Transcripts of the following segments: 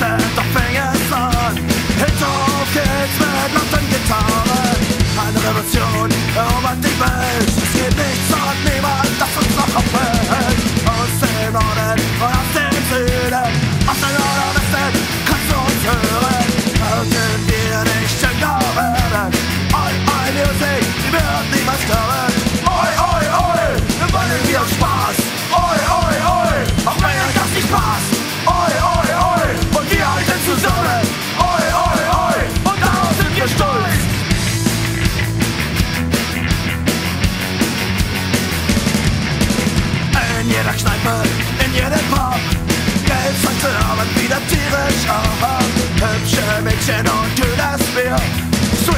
Még szállt a feje szar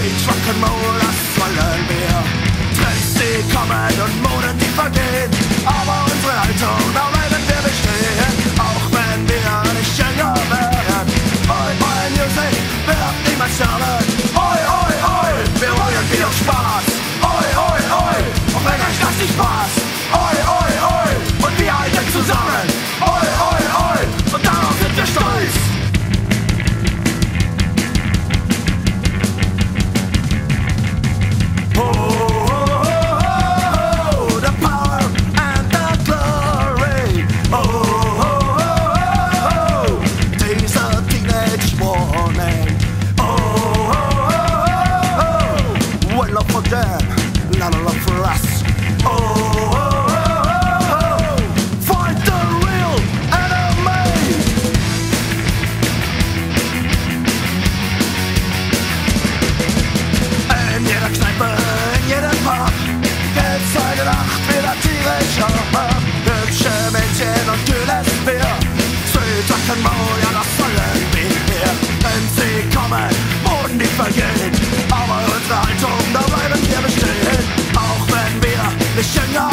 die Trucken Mode, das wollen wir. Trends, die kommen und Moden, die vergehen. Aber unsere Haltung, da bleiben wir bestehen. Auch wenn wir nicht jünger werden. Oi, oi, Music, wird niemals sterben. Oi, oi, oi, wir wollen wieder Spaß. Oi, oi, oi, auch wenn euch das nicht passt. understand. Not for us. Oh, oh, oh, oh, oh Fight the real enemy. In jeder Kneipe, in jedem gibt's eine Nacht Hübsche Mädchen und kühles Bier. Ja, das sollen wir hier. Wenn sie kommen, wurden die. No.